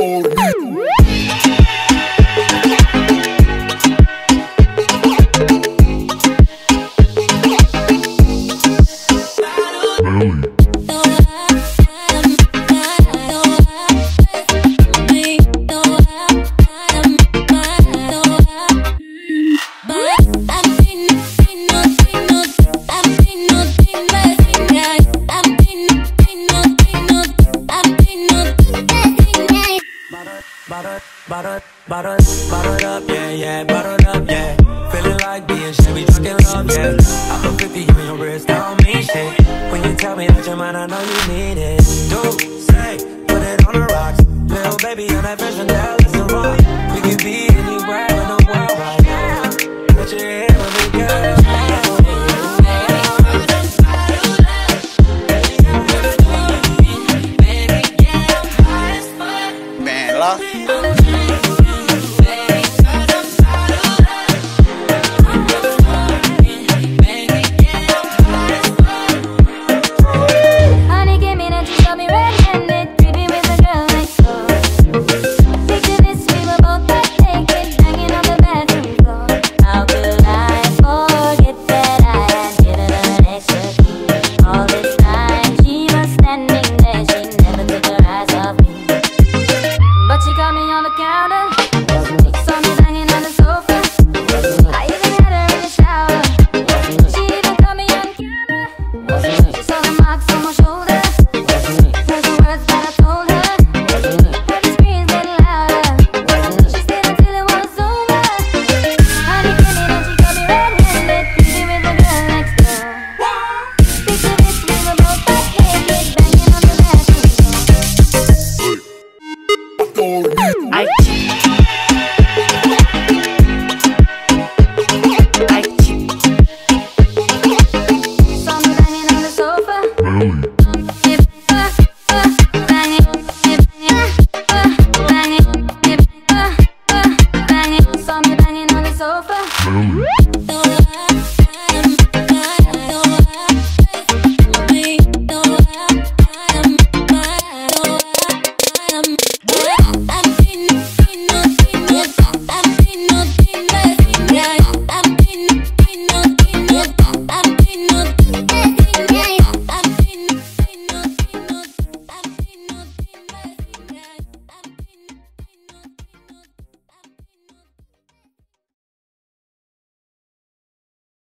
for me. up, bottle up, bottled up, yeah, yeah, bottled up, yeah. Feeling like being Chevy, drunk love, yeah. I put 50 in your wrist, I don't mean shit. When you tell me that you're mine, I know you need it. Do, say, put it on the rocks. Little baby, on that vision, that is a rock. We be